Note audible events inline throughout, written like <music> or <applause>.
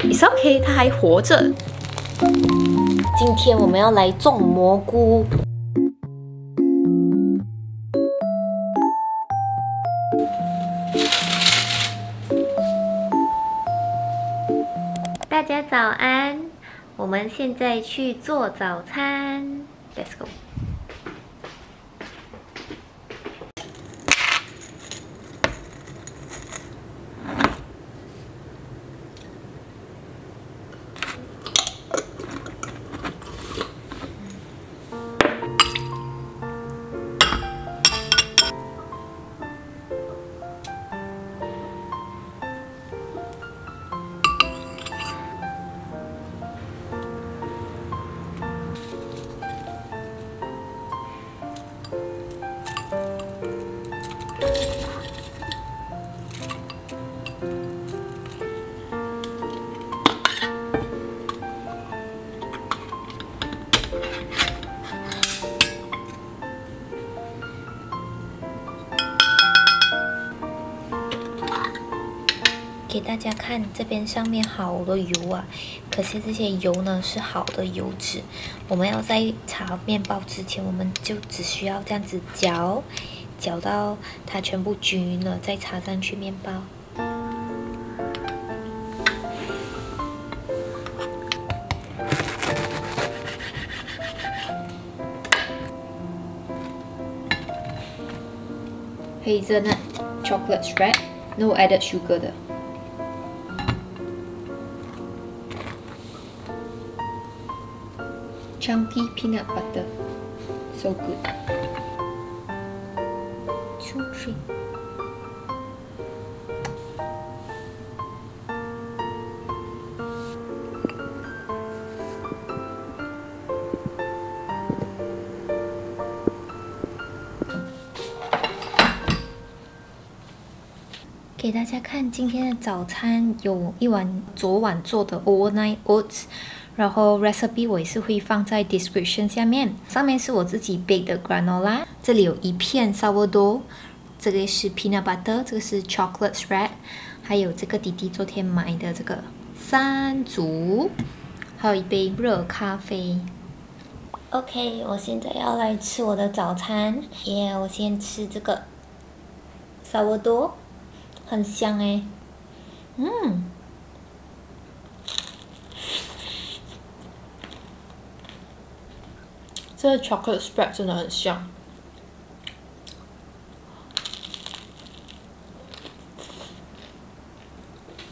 It's okay，它还活着。今天我们要来种蘑菇。们现在去做早餐。Let's go。大家看，这边上面好多油啊！可是这些油呢是好的油脂。我们要在擦面包之前，我们就只需要这样子搅，搅到它全部均匀了，再擦上去面包。Hazelnut chocolate spread，no added sugar 的。Chunky peanut butter. So good. Two, three. 给大家看今天的早餐，有一碗昨晚做的 overnight oats。然后 recipe 我也是会放在 description 下面，上面是我自己 bake 的 granola，这里有一片 sourdough，这个是 peanut butter，这个是 chocolate spread，还有这个弟弟昨天买的这个山竹，还有一杯热咖啡。OK，我现在要来吃我的早餐，耶！我先吃这个 sourdough，很香哎，嗯。这个 chocolate spread 真的很香，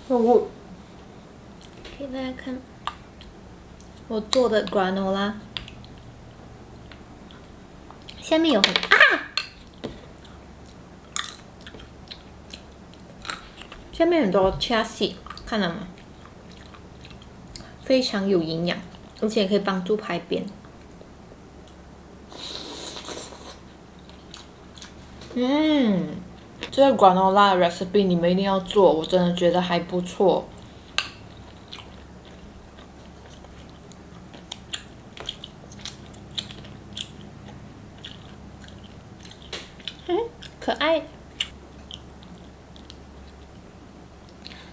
我。给大家看。我做的 granola，下面有很啊，下面很多 chia seed，看到吗？非常有营养，而且可以帮助排便。嗯，这个 granola recipe 你们一定要做，我真的觉得还不错。嗯，可爱。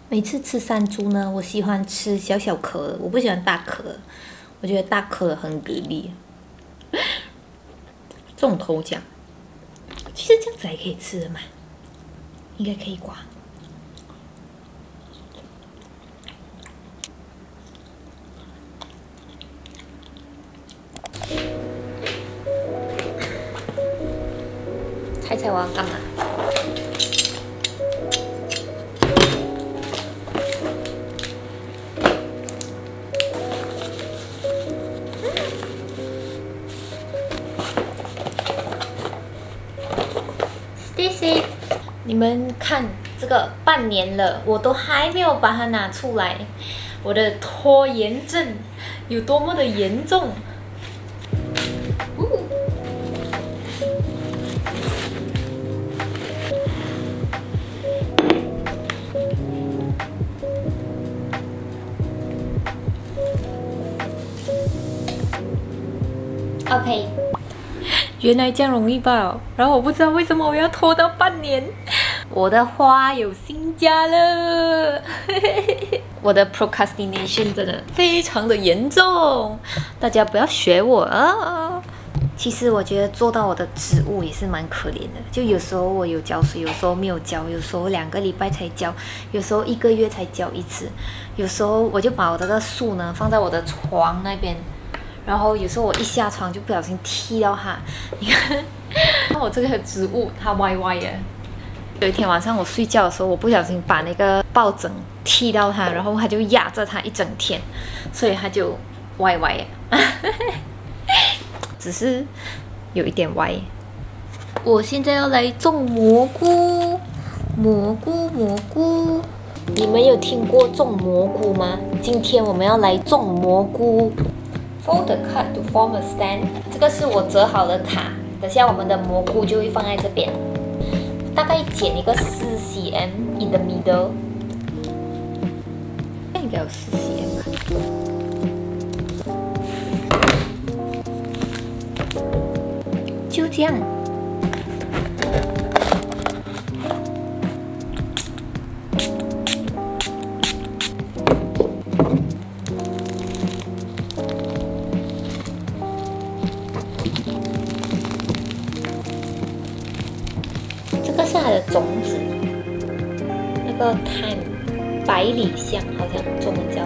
每次吃山猪呢，我喜欢吃小小颗，我不喜欢大颗，我觉得大颗很给力。<laughs> 重头奖。可以吃的嘛，应该可以挂。猜猜我要干嘛？你们看，这个半年了，我都还没有把它拿出来，我的拖延症有多么的严重？OK，原来这样容易吧？然后我不知道为什么我要拖到半年。我的花有新家了，<laughs> 我的 procrastination 真的非常的严重，大家不要学我啊！其实我觉得做到我的植物也是蛮可怜的，就有时候我有浇水，有时候没有浇，有时候两个礼拜才浇，有时候一个月才浇一次，有时候我就把我这个树呢放在我的床那边，然后有时候我一下床就不小心踢到它，你看看，我这个植物它歪歪的。有一天晚上我睡觉的时候，我不小心把那个抱枕踢到它，然后它就压着它一整天，所以它就歪歪。<laughs> 只是有一点歪。我现在要来种蘑菇，蘑菇蘑菇。你们有听过种蘑菇吗？今天我们要来种蘑菇。Fold the card to form a stand。这个是我折好的卡，等下我们的蘑菇就会放在这边。大概剪一个四 cm in the middle，应该有四 cm 吧。就这样。Time，百里香好像中文叫，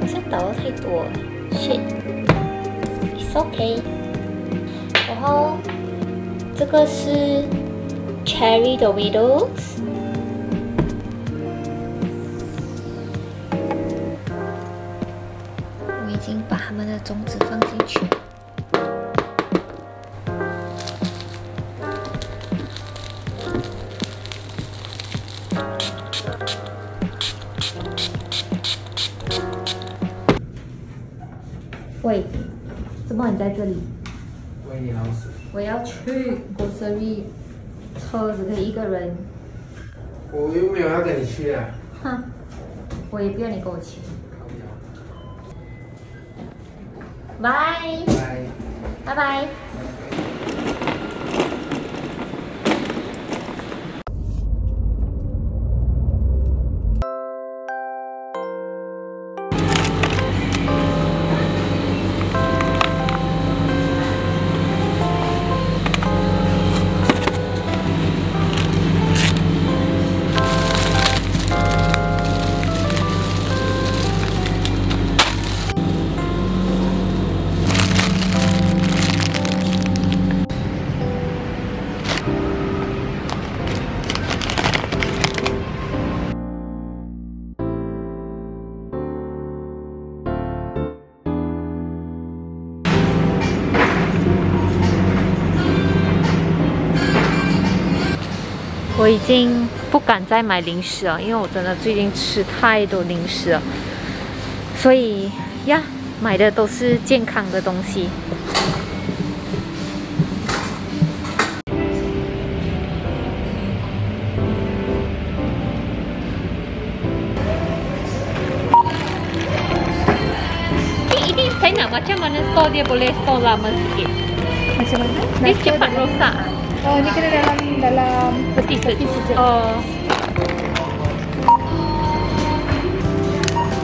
好像倒的太多了，shit，it's okay。然后这个是 cherry tomatoes 你在这里？喂你老鼠。我要去过生日，车子可以一个人。我又没有要跟你去啊。哼，我也不要你跟我去。拜。拜。拜拜。已经不敢再买零食了，因为我真的最近吃太多零食了，所以呀，买的都是健康的东西。一定在哪？macam mana store dia boleh store lama sikit? Macam mana? Dia cepat rosak. Oh, ini kena dalam dalam peti peti saja. Oh.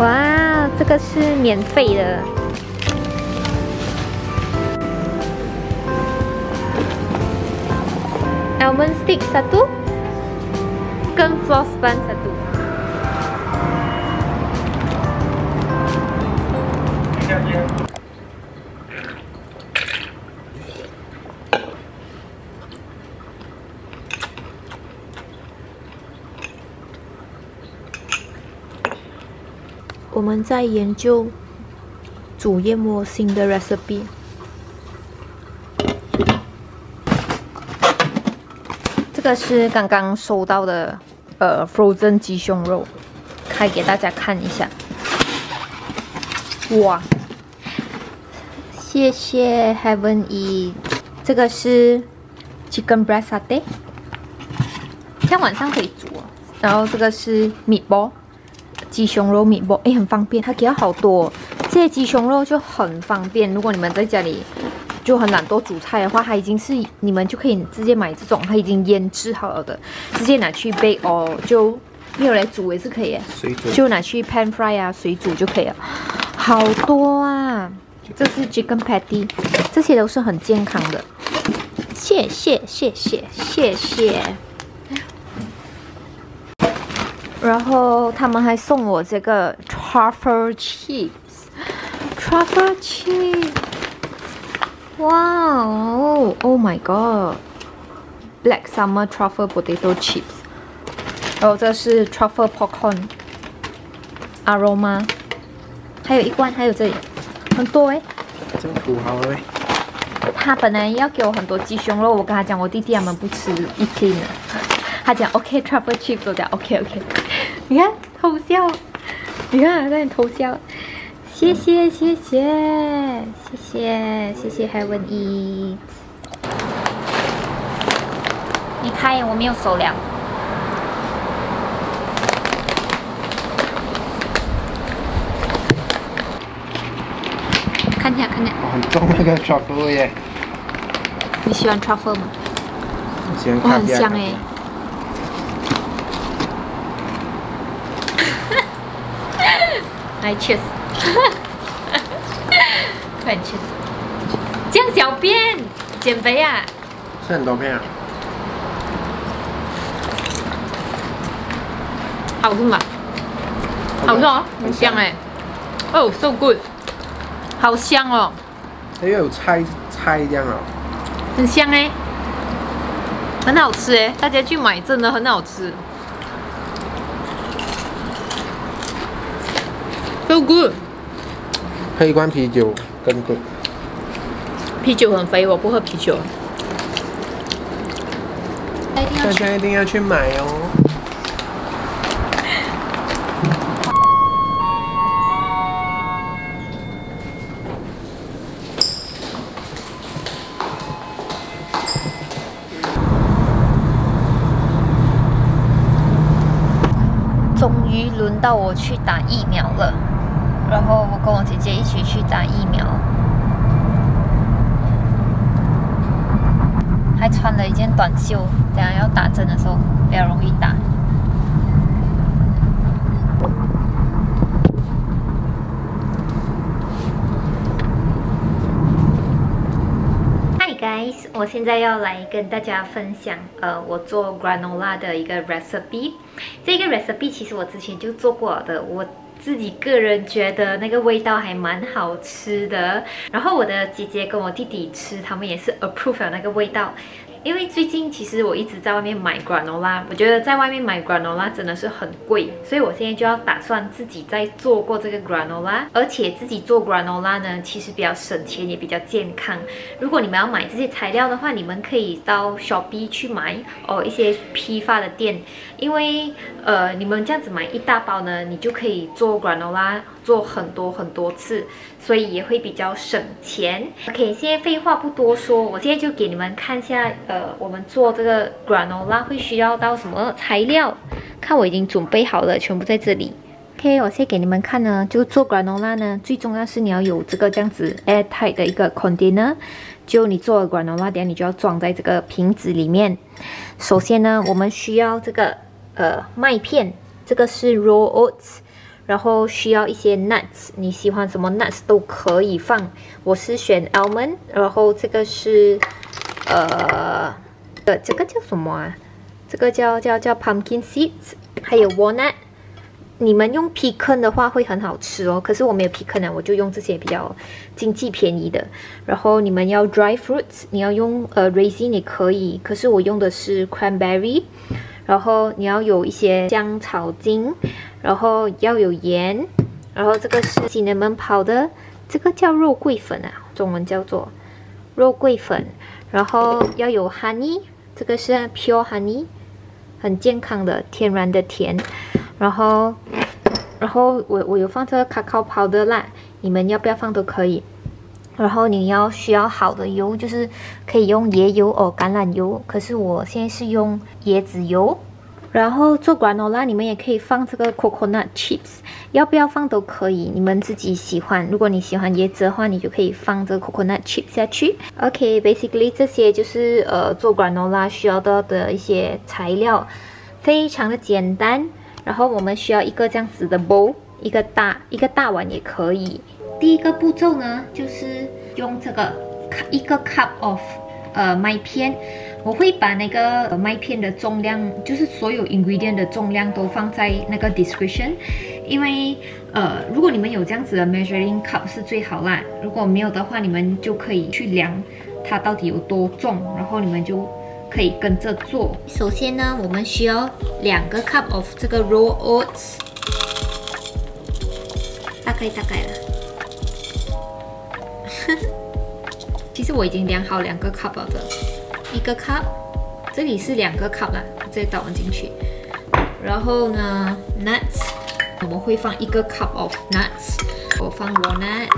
Wow, 这个是免费的。Almond stick satu, 跟 floss bun satu. 我们在研究煮燕窝新的 recipe。这个是刚刚收到的呃 frozen 鸡胸肉，开给大家看一下。哇！谢谢 Heaven E，这个是 chicken breast satay，今天晚上可以煮。然后这个是 meatball。鸡胸肉米波，哎，很方便，它给了好多。这些鸡胸肉就很方便，如果你们在家里就很懒惰煮菜的话，它已经是你们就可以直接买这种，它已经腌制好了的，直接拿去 bake 哦，就没有来煮也是可以，就拿去 pan fry 啊，水煮就可以了。好多啊！这是 chicken patty，这些都是很健康的。谢谢谢谢谢谢。然后他们还送我这个 truffle chips，truffle chips，哇哦，Oh my god，black summer truffle potato chips，然后这是 truffle popcorn aroma，还有一罐，还有这里很多哎。这土豪哎，他本来要给我很多鸡胸肉，我跟他讲，我弟弟他们不吃一斤的。他讲 OK truffle chips，我讲 OK OK。<laughs> <laughs> 你看偷笑，<laughs> 你看他在偷笑。谢谢谢谢谢谢谢谢 Heaven Eat。你看，我没有手凉。看一下看一下，哦很重那个 truffle 耶，你喜欢 truffle 吗？喜欢哇，很香哎。来 cheers，<laughs> 快点 cheers。这样小便减肥啊？吃很多片啊，好吃吗？好吃哦，很香哎。哦，so good，好香哦，因为有菜菜这样哦，很香哎，很好吃哎，大家去买真的很好吃。So good，喝一罐啤酒更贵。啤酒很肥，我不喝啤酒。大家一定要去买哦。终于轮到我去打疫苗了，然后我跟我姐姐一起去打疫苗，还穿了一件短袖，等下要打针的时候比较容易打。Hi guys，我现在要来跟大家分享，呃，我做 granola 的一个 recipe。这个 recipe 其实我之前就做过的，我自己个人觉得那个味道还蛮好吃的。然后我的姐姐跟我弟弟吃，他们也是 approve 了那个味道。因为最近其实我一直在外面买 granola，我觉得在外面买 granola 真的是很贵，所以我现在就要打算自己再做过这个 granola，而且自己做 granola 呢，其实比较省钱也比较健康。如果你们要买这些材料的话，你们可以到 Shopee 去买哦，一些批发的店，因为呃你们这样子买一大包呢，你就可以做 granola 做很多很多次，所以也会比较省钱。OK，现在废话不多说，我现在就给你们看一下，呃，我们做这个 granola 会需要到什么材料？看我已经准备好了，全部在这里。OK，我先给你们看呢，就做 granola 呢，最重要是你要有这个这样子 airtight 的一个 container。就你做 granola，等下你就要装在这个瓶子里面。首先呢，我们需要这个呃麦片，这个是 raw oats。然后需要一些 nuts，你喜欢什么 nuts 都可以放。我是选 almond，然后这个是呃呃这个叫什么啊？这个叫叫叫 pumpkin seeds，还有 walnut。你们用 pecan 的话会很好吃哦，可是我没有 pecan 啊，我就用这些比较经济便宜的。然后你们要 dry fruits，你要用呃 raisin 也可以，可是我用的是 cranberry。然后你要有一些香草精，然后要有盐，然后这个是 cinnamon powder，这个叫肉桂粉啊，中文叫做肉桂粉。然后要有 honey，这个是 pure honey，很健康的天然的甜。然后，然后我我有放这个 cacao powder 啦，你们要不要放都可以。然后你要需要好的油，就是可以用椰油哦，橄榄油。可是我现在是用椰子油，然后做 granola，你们也可以放这个 coconut chips，要不要放都可以，你们自己喜欢。如果你喜欢椰子的话，你就可以放这个 coconut chips 下去。OK，basically 这些就是呃做 granola 需要到的一些材料，非常的简单。然后我们需要一个这样子的 bowl，一个大一个大碗也可以。第一个步骤呢，就是用这个一个 cup of 呃麦片，我会把那个麦片的重量，就是所有 ingredient 的重量都放在那个 description，因为呃如果你们有这样子的 measuring cup 是最好啦，如果没有的话，你们就可以去量它到底有多重，然后你们就。可以跟着做。首先呢，我们需要两个 cup of 这个 raw oats，大概大概了。其实我已经量好两个 cup 了的，一个 cup，这里是两个 cup 了，直接倒进去。然后呢，nuts，我们会放一个 cup of nuts，我放 walnut。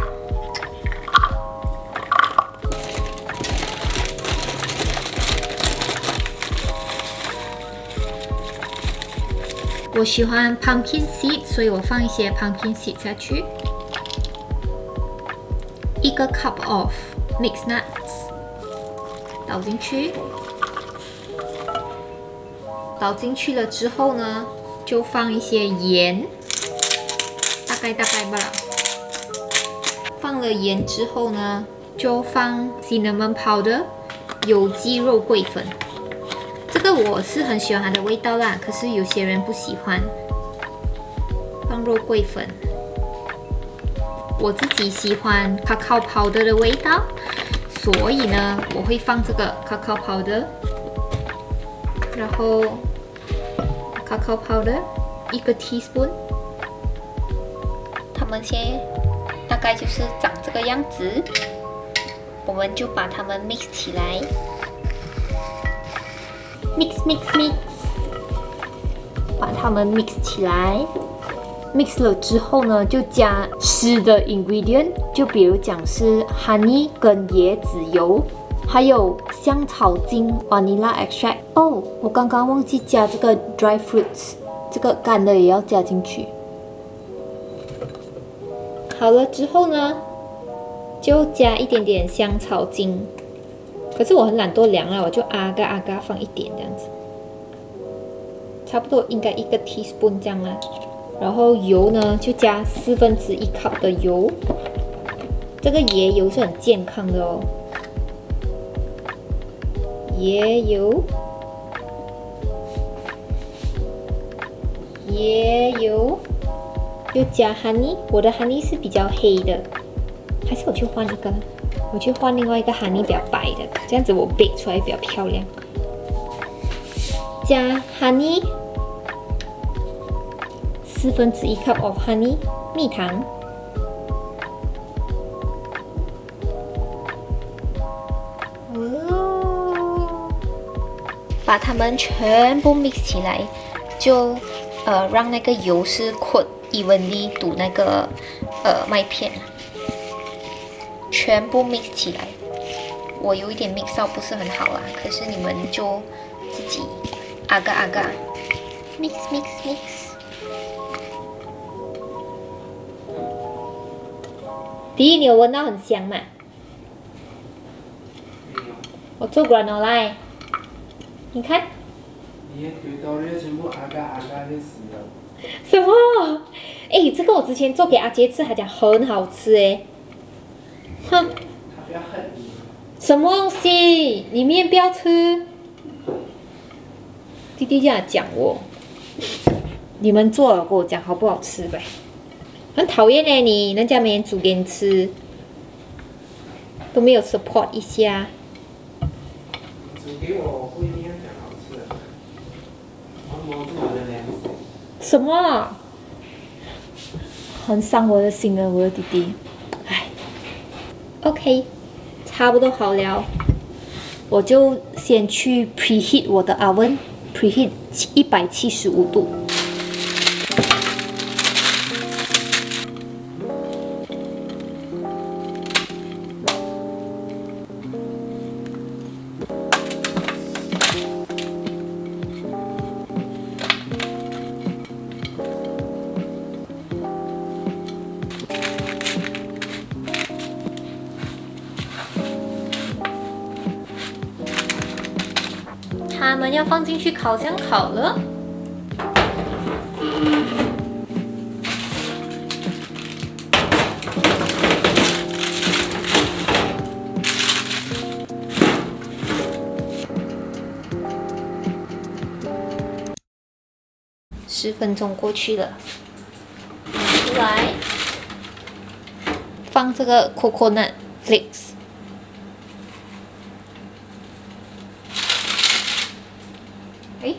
我喜欢 pumpkin seed，所以我放一些 pumpkin seed 下去。一个 cup of mixed nuts 倒进去，倒进去了之后呢，就放一些盐，大概大概吧。放了盐之后呢，就放 cinnamon powder，有机肉桂粉。这个我是很喜欢它的味道啦，可是有些人不喜欢。放肉桂粉，我自己喜欢 cacao powder 的味道，所以呢，我会放这个 cacao powder。然后 cacao powder 一个 teaspoon，它们先大概就是长这个样子，我们就把它们 mix 起来。mix mix mix，把它们 mix 起来。Mix 了之后呢，就加湿的 ingredient，就比如讲是 honey 跟椰子油，还有香草精 vanilla extract。哦，我刚刚忘记加这个 dry fruits，这个干的也要加进去。好了之后呢，就加一点点香草精。可是我很懒惰量啊，我就阿嘎阿嘎放一点这样子，差不多应该一个 teaspoon 这样啦。然后油呢就加四分之一 cup 的油，这个椰油是很健康的哦。椰油，椰油，又加 honey，我的 honey 是比较黑的，还是我去换一个？我去换另外一个 honey 比较白的，这样子我 bake 出来比较漂亮。加 honey，四分之一 cup of honey，蜜糖。哦，把它们全部 mix 起来，就呃让那个油是 coat evenly 堵那个呃麦片。全部 mix 起来，我有一点 mix 到不是很好啦，可是你们就自己啊嘎啊嘎，mix mix mix。第一，你有闻到很香吗？我做 granola，你看。什么？哎，这个我之前做给阿杰吃，他讲很好吃哎。哼，什么东西？里面不要吃。弟弟这样讲我，你们做了跟我讲好不好吃呗？很讨厌呢，你人家没人煮给你吃，都没有 support 一下。煮给我不一定要讲好吃，我磨住我的良心。什么？很伤我的心啊，我的弟弟。唉 OK，差不多好了，我就先去 preheat 我的 oven，preheat 一百七十五度。它们要放进去烤箱烤了。十分钟过去了，拿出来，放这个 coconut flakes。哎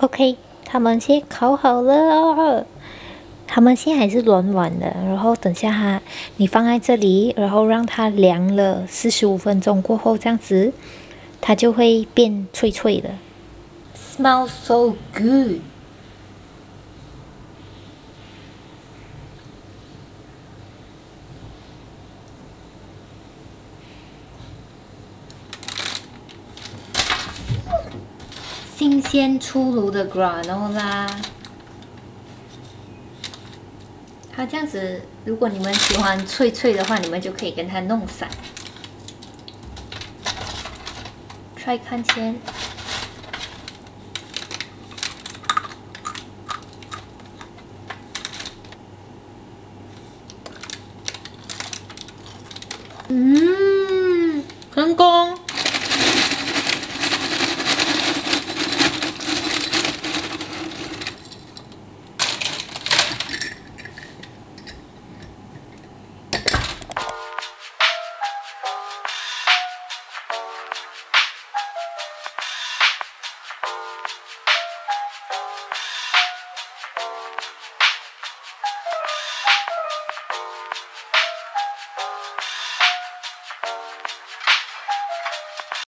，OK，他们先烤好了，他们现在还是软软的。然后等下哈，你放在这里，然后让它凉了四十五分钟过后，这样子它就会变脆脆的。Smells so good。先出炉的 granola，它这样子，如果你们喜欢脆脆的话，你们就可以跟它弄散。try 看先。